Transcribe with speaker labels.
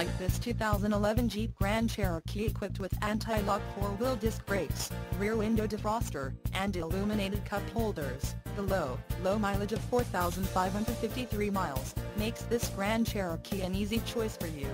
Speaker 1: like this 2011 Jeep Grand Cherokee equipped with anti-lock four-wheel disc brakes, rear window defroster, and illuminated cup holders, the low, low mileage of 4,553 miles, makes this Grand Cherokee an easy choice for you.